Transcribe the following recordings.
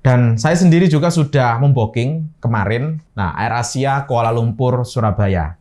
Dan saya sendiri juga sudah membooking kemarin, nah Air Asia Kuala Lumpur Surabaya.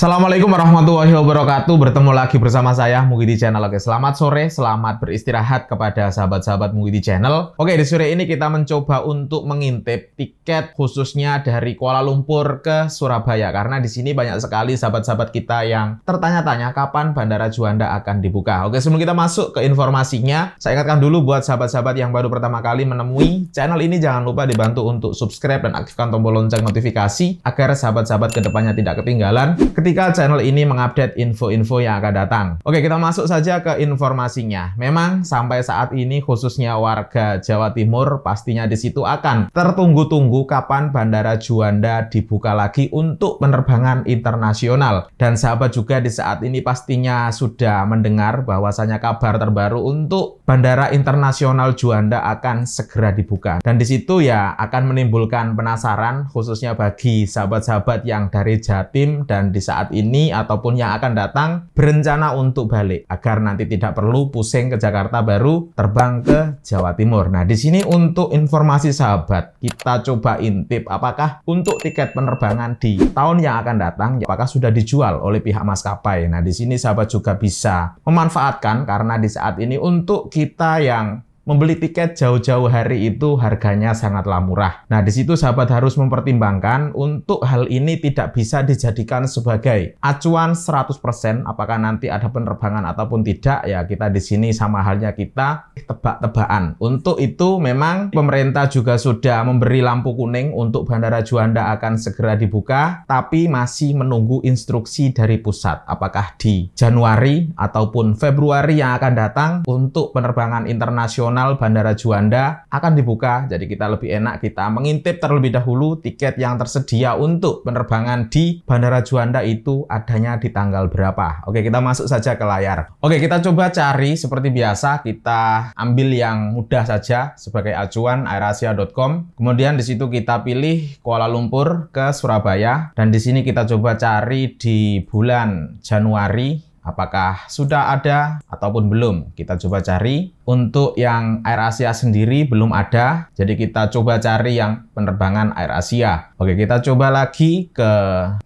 Assalamualaikum warahmatullahi wabarakatuh. Bertemu lagi bersama saya Mugi di Channel. Oke, selamat sore, selamat beristirahat kepada sahabat-sahabat Mugi di Channel. Oke, di sore ini kita mencoba untuk mengintip tiket khususnya dari Kuala Lumpur ke Surabaya karena di sini banyak sekali sahabat-sahabat kita yang tertanya-tanya kapan Bandara Juanda akan dibuka. Oke, sebelum kita masuk ke informasinya, saya ingatkan dulu buat sahabat-sahabat yang baru pertama kali menemui channel ini jangan lupa dibantu untuk subscribe dan aktifkan tombol lonceng notifikasi agar sahabat-sahabat ke depannya tidak ketinggalan ketika ketika channel ini mengupdate info-info yang akan datang. Oke, kita masuk saja ke informasinya. Memang sampai saat ini khususnya warga Jawa Timur pastinya di situ akan tertunggu-tunggu kapan Bandara Juanda dibuka lagi untuk penerbangan internasional. Dan sahabat juga di saat ini pastinya sudah mendengar bahwasanya kabar terbaru untuk Bandara Internasional Juanda akan segera dibuka. Dan di situ ya akan menimbulkan penasaran khususnya bagi sahabat-sahabat yang dari Jatim dan di saat saat ini ataupun yang akan datang berencana untuk balik agar nanti tidak perlu pusing ke Jakarta baru terbang ke Jawa Timur. Nah, di sini untuk informasi sahabat, kita coba intip apakah untuk tiket penerbangan di tahun yang akan datang apakah sudah dijual oleh pihak maskapai. Nah, di sini sahabat juga bisa memanfaatkan karena di saat ini untuk kita yang Membeli tiket jauh-jauh hari itu harganya sangatlah murah. Nah, di situ sahabat harus mempertimbangkan untuk hal ini tidak bisa dijadikan sebagai acuan 100% apakah nanti ada penerbangan ataupun tidak. Ya, kita di sini sama halnya kita tebak-tebakan. Untuk itu memang pemerintah juga sudah memberi lampu kuning untuk Bandara Juanda akan segera dibuka, tapi masih menunggu instruksi dari pusat. Apakah di Januari ataupun Februari yang akan datang untuk penerbangan internasional operasional Bandara Juanda akan dibuka. Jadi kita lebih enak kita mengintip terlebih dahulu tiket yang tersedia untuk penerbangan di Bandara Juanda itu adanya di tanggal berapa. Oke, kita masuk saja ke layar. Oke, kita coba cari seperti biasa. Kita ambil yang mudah saja sebagai acuan airasia.com. Kemudian di situ kita pilih Kuala Lumpur ke Surabaya dan di sini kita coba cari di bulan Januari Apakah sudah ada ataupun belum? Kita coba cari. Untuk yang Air Asia sendiri belum ada. Jadi kita coba cari yang penerbangan Air Asia. Oke, kita coba lagi ke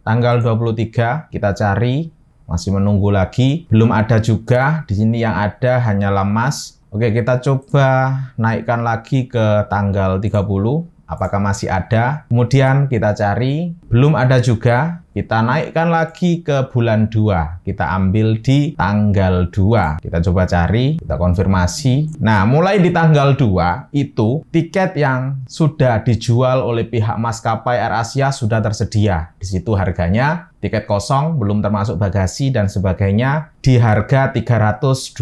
tanggal 23. Kita cari. Masih menunggu lagi. Belum ada juga. Di sini yang ada hanya lemas. Oke, kita coba naikkan lagi ke tanggal 30 apakah masih ada. Kemudian kita cari, belum ada juga, kita naikkan lagi ke bulan 2. Kita ambil di tanggal 2. Kita coba cari, kita konfirmasi. Nah, mulai di tanggal 2 itu tiket yang sudah dijual oleh pihak maskapai AirAsia sudah tersedia. Di situ harganya tiket kosong, belum termasuk bagasi dan sebagainya, di harga 329.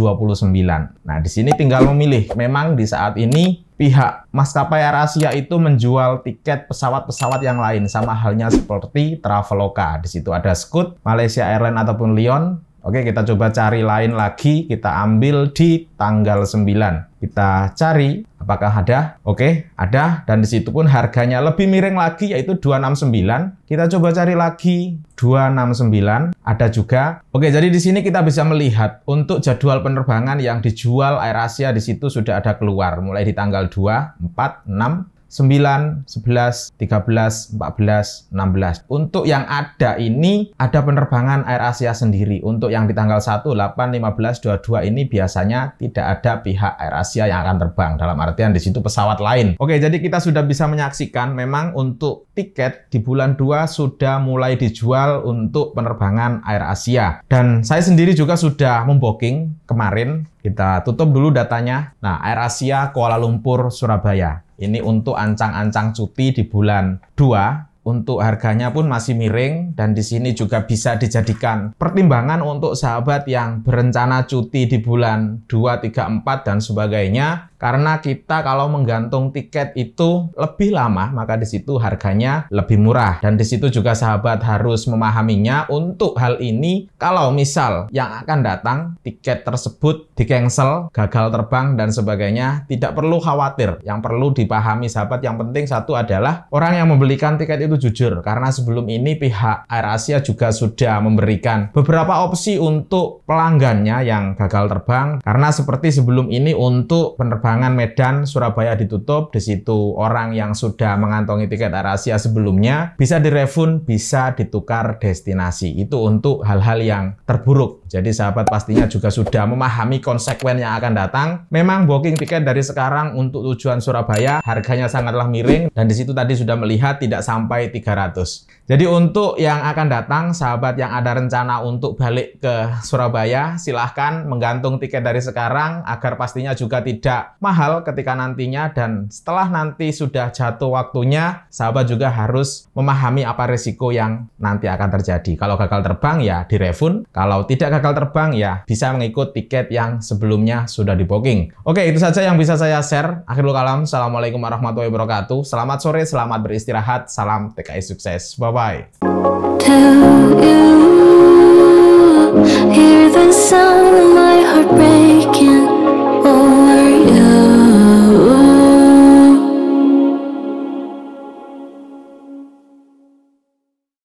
Nah, di sini tinggal memilih. Memang di saat ini pihak maskapai AirAsia itu menjual tiket pesawat-pesawat yang lain sama halnya seperti Traveloka. Di situ ada Scoot, Malaysia Airlines ataupun Lion. Oke, kita coba cari lain lagi, kita ambil di tanggal 9. Kita cari apakah ada. Oke, ada. Dan di situ pun harganya lebih miring lagi yaitu 269. Kita coba cari lagi 269. Ada juga. Oke, jadi di sini kita bisa melihat untuk jadwal penerbangan yang dijual AirAsia di situ sudah ada keluar mulai di tanggal 2, 4, 6, 9, 11, 13, 14, 16. Untuk yang ada ini ada penerbangan Air Asia sendiri. Untuk yang di tanggal 1, 8, 15, 22 ini biasanya tidak ada pihak Air Asia yang akan terbang. Dalam artian di situ pesawat lain. Oke, jadi kita sudah bisa menyaksikan memang untuk tiket di bulan 2 sudah mulai dijual untuk penerbangan Air Asia. Dan saya sendiri juga sudah membooking kemarin. Kita tutup dulu datanya. Nah, Air Asia Kuala Lumpur Surabaya. Ini untuk ancang-ancang cuti di bulan 2 untuk harganya pun masih miring dan di sini juga bisa dijadikan pertimbangan untuk sahabat yang berencana cuti di bulan 2, 3, 4 dan sebagainya karena kita kalau menggantung tiket itu lebih lama, maka di situ harganya lebih murah. Dan di situ juga sahabat harus memahaminya untuk hal ini kalau misal yang akan datang tiket tersebut di cancel, gagal terbang dan sebagainya, tidak perlu khawatir. Yang perlu dipahami sahabat yang penting satu adalah orang yang membelikan tiket itu jujur karena sebelum ini pihak AirAsia juga sudah memberikan beberapa opsi untuk pelanggannya yang gagal terbang karena seperti sebelum ini untuk penerbangan Medan Surabaya ditutup di situ orang yang sudah mengantongi tiket AirAsia sebelumnya bisa direfund, bisa ditukar destinasi. Itu untuk hal-hal yang terburuk. Jadi sahabat pastinya juga sudah memahami konsekuen yang akan datang. Memang booking tiket dari sekarang untuk tujuan Surabaya harganya sangatlah miring dan di situ tadi sudah melihat tidak sampai 300. Jadi untuk yang akan datang, sahabat yang ada rencana untuk balik ke Surabaya, silahkan menggantung tiket dari sekarang agar pastinya juga tidak mahal ketika nantinya dan setelah nanti sudah jatuh waktunya, sahabat juga harus memahami apa risiko yang nanti akan terjadi. Kalau gagal terbang ya direfund, kalau tidak gagal terbang ya bisa mengikut tiket yang sebelumnya sudah di booking. Oke, itu saja yang bisa saya share. Akhirul kalam, Assalamualaikum warahmatullahi wabarakatuh. Selamat sore, selamat beristirahat, salam TKI sukses. Bye-bye.